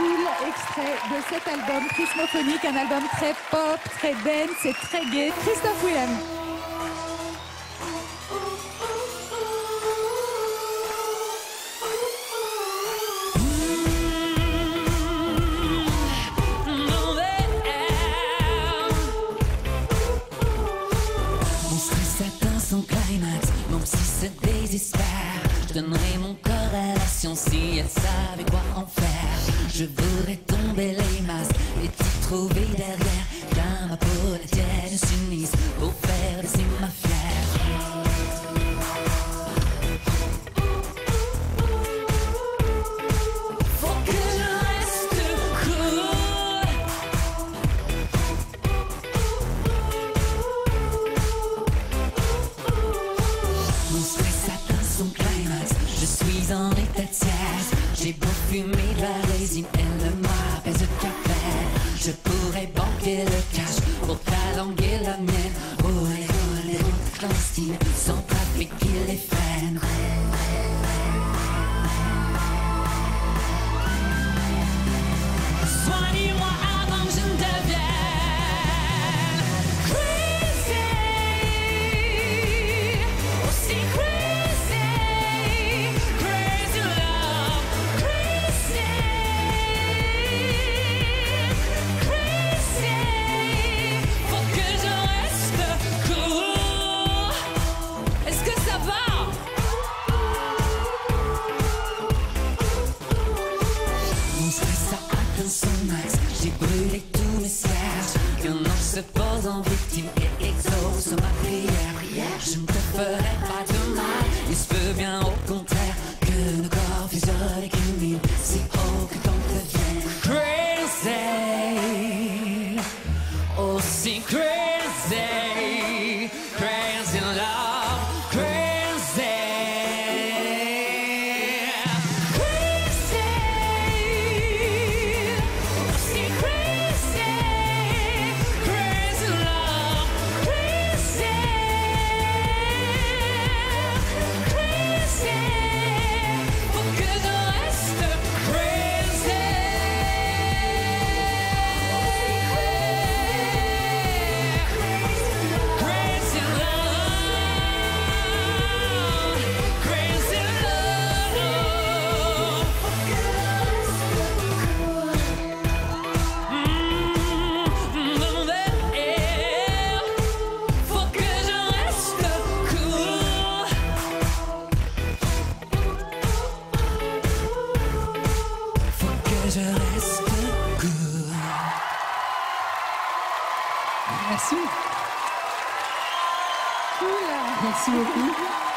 cool extrait de cet album Prismophonique, un album très pop, très dance et très gay. Christophe Willem. Je donnerais mon corps à la science si elle savait quoi en faire. Je voudrais tomber les masques et t'y trouver derrière. Car ma peau, la tienne s'unissent pour faire baisser ma fière. Faut que J'ai beau fumer de la résine, elle ne m'apaise qu'à peine. Je pourrais banquer le cash pour talanguer la mienne. Rouler, rouler, clandestine, sans trafiquer les freins. Brûlé tous mes cierges. Que l'on se pose en victime et exauce ma prière. Je ne te ferai pas de mal, il se peut bien au contraire que nos corps fusionnent et culminent si haut que t'en devienne crazy. Aussi crazy, crazy je reste cool. Merci. Cool. Merci beaucoup.